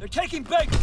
They're taking Baker!